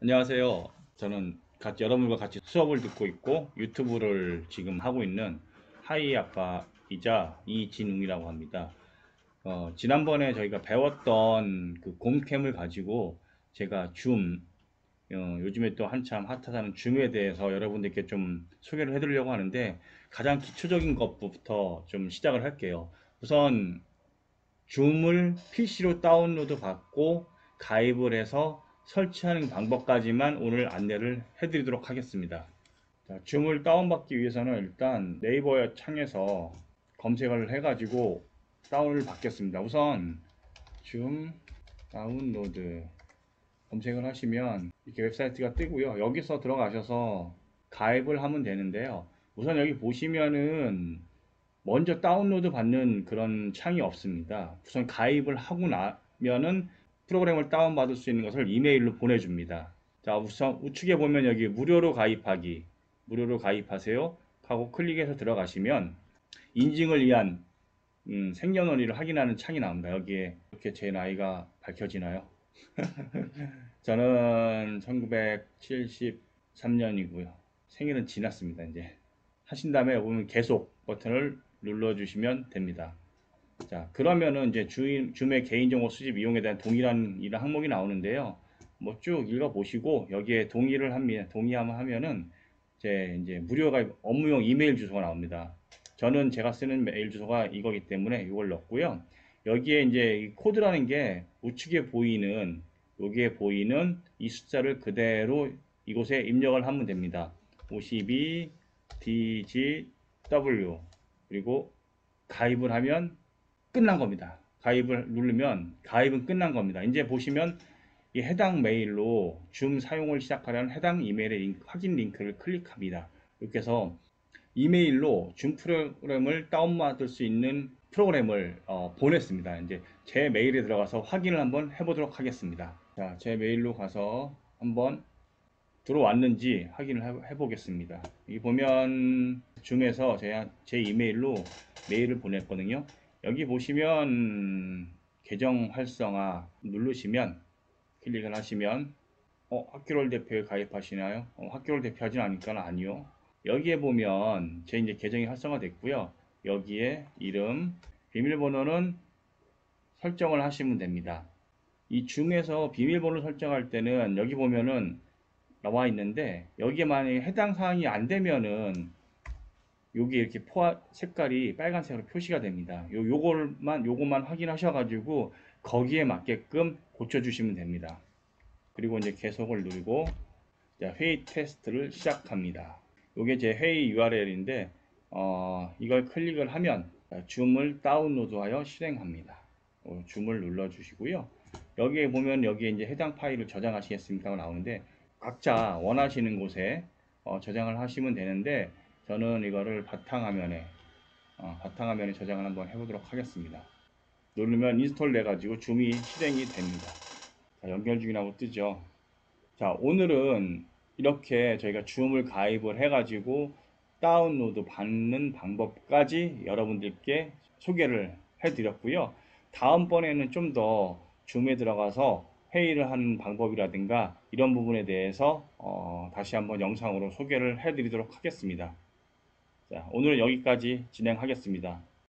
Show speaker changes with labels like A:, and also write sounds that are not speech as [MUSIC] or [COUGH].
A: 안녕하세요. 저는 같이 여러분과 같이 수업을 듣고 있고 유튜브를 지금 하고 있는 하이 아빠이자 이진웅이라고 합니다. 어, 지난번에 저희가 배웠던 그 곰캠을 가지고 제가 줌 어, 요즘에 또 한참 핫하다는 줌에 대해서 여러분들께 좀 소개를 해드리려고 하는데 가장 기초적인 것부터 좀 시작을 할게요. 우선 줌을 PC로 다운로드 받고 가입을 해서 설치하는 방법까지만 오늘 안내를 해드리도록 하겠습니다. 자, 줌을 다운받기 위해서는 일단 네이버 창에서 검색을 해가지고 다운을 받겠습니다. 우선 줌 다운로드 검색을 하시면 이렇게 웹사이트가 뜨고요. 여기서 들어가셔서 가입을 하면 되는데요. 우선 여기 보시면은 먼저 다운로드 받는 그런 창이 없습니다. 우선 가입을 하고 나면은 프로그램을 다운받을 수 있는 것을 이메일로 보내줍니다. 자, 우선 우측에 보면 여기 무료로 가입하기, 무료로 가입하세요 하고 클릭해서 들어가시면 인증을 위한 음, 생년월일을 확인하는 창이 나옵니다. 여기에 이렇게 제 나이가 밝혀지나요? [LAUGHS] 저는 1973년이고요. 생일은 지났습니다. 이제 하신 다음에 보면 계속 버튼을 눌러주시면 됩니다. 자 그러면은 이제 주인, 줌의 개인정보 수집 이용에 대한 동의라는 이런 항목이 나오는데요. 뭐 쭉 읽어보시고 여기에 동의를 합니다. 동의하면 하면은 제 이제 무료 가입 업무용 이메일 주소가 나옵니다. 저는 제가 쓰는 메일 주소가 이거기 때문에 이걸 넣었고요. 여기에 이제 코드라는 게 우측에 보이는 여기에 보이는 이 숫자를 그대로 이곳에 입력을 하면 됩니다. 52 DGW 그리고 가입을 하면 끝난 겁니다. 가입을 누르면 가입은 끝난 겁니다. 이제 보시면 이 해당 메일로 줌 사용을 시작하려는 해당 이메일의 링크, 확인 링크를 클릭합니다. 이렇게 해서 이메일로 줌 프로그램을 다운받을 수 있는 프로그램을 어, 보냈습니다. 이제 제 메일에 들어가서 확인을 한번 해보도록 하겠습니다. 자, 제 메일로 가서 한번 들어왔는지 확인을 해보겠습니다. 여기 보면 줌에서 제, 제 이메일로 메일을 보냈거든요. 여기 보시면 계정 활성화 누르시면 클릭을 하시면 어, 학교를 대표에 가입하시나요? 어, 학교를 대표 하진 않으니까 아니요. 여기에 보면 제 이제 계정이 활성화 됐고요. 여기에 이름, 비밀번호는 설정을 하시면 됩니다. 이 줌에서 비밀번호 설정할 때는 여기 보면은 나와 있는데 여기에 만약에 해당 사항이 안 되면은 여기 이렇게 포화 색깔이 빨간색으로 표시가 됩니다. 요 요걸만 요것만 확인하셔 가지고 거기에 맞게끔 고쳐 주시면 됩니다. 그리고 이제 계속을 누르고 회의 테스트를 시작합니다. 요게 제 회의 URL인데 어, 이걸 클릭을 하면 줌을 다운로드하여 실행합니다. 어, 줌을 눌러 주시고요. 여기에 보면 여기에 이제 해당 파일을 저장하시겠습니까 나오는데 각자 원하시는 곳에 어, 저장을 하시면 되는데 저는 이거를 바탕화면에 어, 바탕화면에 저장을 한번 해보도록 하겠습니다. 누르면 install 돼가지고 줌이 실행이 됩니다. 자, 연결 중이라고 뜨죠. 자 오늘은 이렇게 저희가 줌을 가입을 해가지고 다운로드 받는 방법까지 여러분들께 소개를 해드렸고요. 다음번에는 좀 더 줌에 들어가서 회의를 하는 방법이라든가 이런 부분에 대해서 어, 다시 한번 영상으로 소개를 해드리도록 하겠습니다. 자, 오늘은 여기까지 진행하겠습니다.